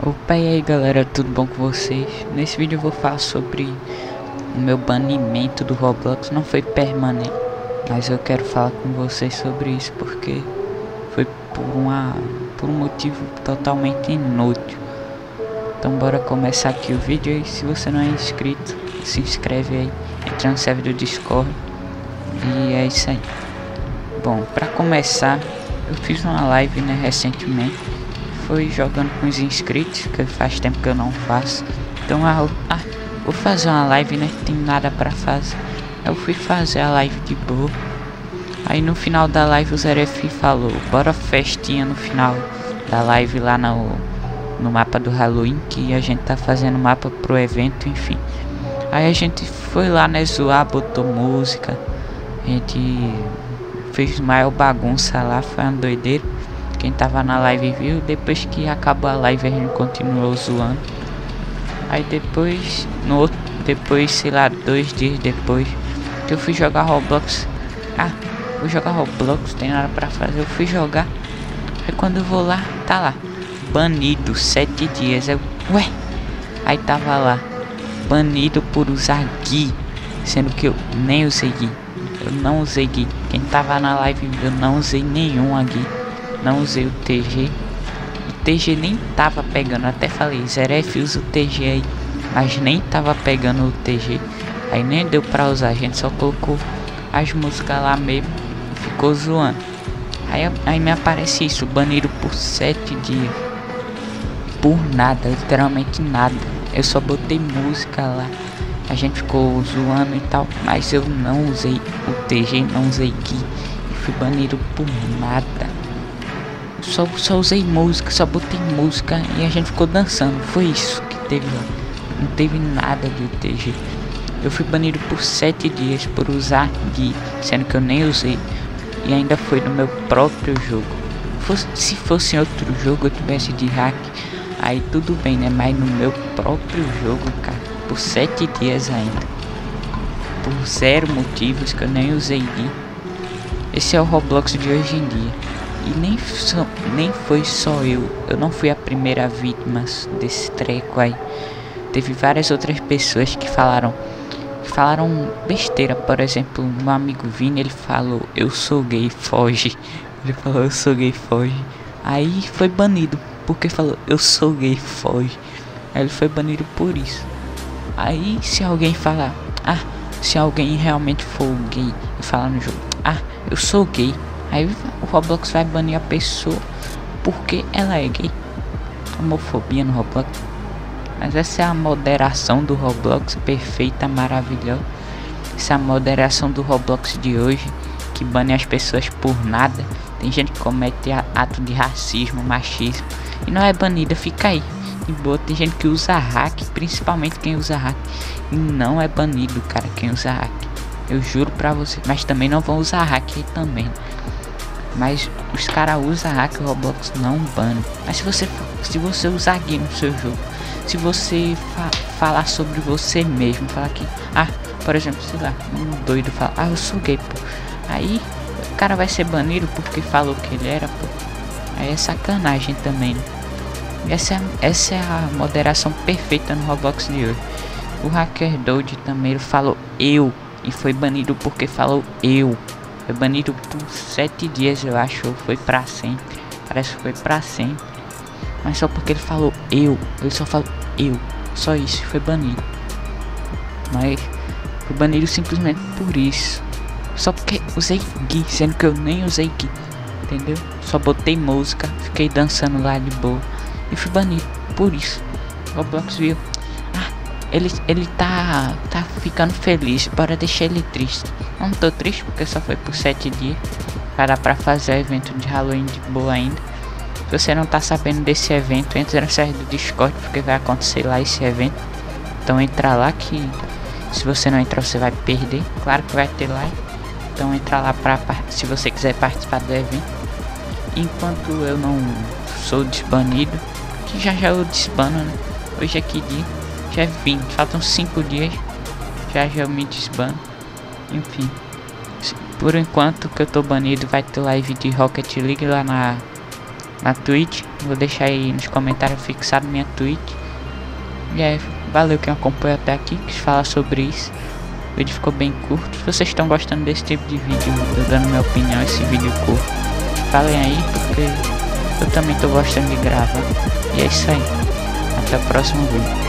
Opa e aí galera, tudo bom com vocês? Nesse vídeo eu vou falar sobre o meu banimento do Roblox, não foi permanente Mas eu quero falar com vocês sobre isso porque foi por, uma, por um motivo totalmente inútil. Então bora começar aqui o vídeo e se você não é inscrito, se inscreve aí Entra no server do Discord E é isso aí. Bom, pra começar, eu fiz uma live né, recentemente foi jogando com os inscritos, que faz tempo que eu não faço. Então, ah, ah vou fazer uma live, né? Tem nada pra fazer. Eu fui fazer a live de boa. Aí no final da live o Zerefi falou, bora festinha no final da live lá no, no mapa do Halloween, que a gente tá fazendo mapa pro evento, enfim. Aí a gente foi lá, né, zoar, botou música. A gente fez maior bagunça lá, foi uma doideira. Quem tava na live viu. Depois que acabou a live a gente continuou zoando. Aí depois, no outro, depois, sei lá, dois dias depois, que eu fui jogar Roblox. Ah, vou jogar Roblox, tem nada pra fazer. Eu fui jogar. Aí quando eu vou lá, tá lá. Banido, sete dias. Eu, ué, aí tava lá. Banido por usar Gui. Sendo que eu nem usei Gui. Eu não usei Gui. Quem tava na live eu não usei nenhum aqui não usei o TG. O TG nem tava pegando, até falei, Zeref usa o TG aí, mas nem tava pegando o TG. Aí nem deu pra usar, a gente só colocou as músicas lá mesmo ficou zoando. Aí, aí me aparece isso, banido por 7 dias. Por nada, literalmente nada. Eu só botei música lá. A gente ficou zoando e tal, mas eu não usei o TG, não usei Gui e fui banido por nada só, só usei música, só botei música e a gente ficou dançando. Foi isso que teve lá. Não teve nada de TG. Eu fui banido por 7 dias por usar Gui, sendo que eu nem usei. E ainda foi no meu próprio jogo. Fosse, se fosse em outro jogo eu tivesse de hack, aí tudo bem, né? Mas no meu próprio jogo, cara, por 7 dias ainda. Por zero motivos que eu nem usei Gui. Esse é o Roblox de hoje em dia. E nem, nem foi só eu. Eu não fui a primeira vítima desse treco aí. Teve várias outras pessoas que falaram que falaram besteira. Por exemplo, meu amigo Vini, ele falou: "Eu sou gay, foge". Ele falou: "Eu sou gay, foge". Aí foi banido porque falou: "Eu sou gay, foge". Aí ele foi banido por isso. Aí se alguém falar: "Ah, se alguém realmente for gay e falar no jogo: "Ah, eu sou gay", Aí o Roblox vai banir a pessoa porque ela é gay. Homofobia no Roblox. Mas essa é a moderação do Roblox perfeita, maravilhosa. Essa é a moderação do Roblox de hoje que bane as pessoas por nada. Tem gente que comete ato de racismo, machismo e não é banida, fica aí. E boa, tem gente que usa hack, principalmente quem usa hack. E não é banido, cara, quem usa hack. Eu juro pra você. Mas também não vão usar hack aí também. Mas os caras usam hack Roblox não bane. Mas se você se você usar game no seu jogo, se você fa falar sobre você mesmo, falar que, ah, por exemplo, sei lá, um doido fala, ah, eu sou gay, pô. Aí o cara vai ser banido porque falou que ele era, pô. Aí é sacanagem também. Né? Essa é, essa é a moderação perfeita no Roblox de hoje. O hacker Doge também falou eu e foi banido porque falou eu. Foi banido por sete dias, eu acho. Foi pra sempre. Parece que foi pra sempre. Mas só porque ele falou eu. Ele só falou eu. Só isso. Foi banido. Mas foi banido simplesmente por isso. Só porque usei Gui, sendo que eu nem usei Gui. Entendeu? Só botei música, fiquei dançando lá de boa. E fui banido por isso. Roblox viu ele, ele tá, tá ficando feliz, bora deixar ele triste. Não tô triste porque só foi por 7 dias. Para pra fazer o evento de Halloween de boa ainda. Se você não tá sabendo desse evento, entra no server do Discord porque vai acontecer lá esse evento. Então entra lá que se você não entrar você vai perder. Claro que vai ter live. Então entra lá pra, se você quiser participar do evento. Enquanto eu não sou desbanido, que já já eu desbano, né? Hoje é que dia já 20, faltam 5 dias. Já já eu me desbano. Enfim. Por enquanto que eu tô banido, vai ter live de Rocket League lá na na Twitch. Vou deixar aí nos comentários fixado minha Twitch. E é, valeu quem acompanhou até aqui, quis falar sobre isso. O vídeo ficou bem curto. Se vocês estão gostando desse tipo de vídeo, eu dando minha opinião, esse vídeo curto, falem aí, porque eu também tô gostando de gravar. E é isso aí. Até o próximo vídeo.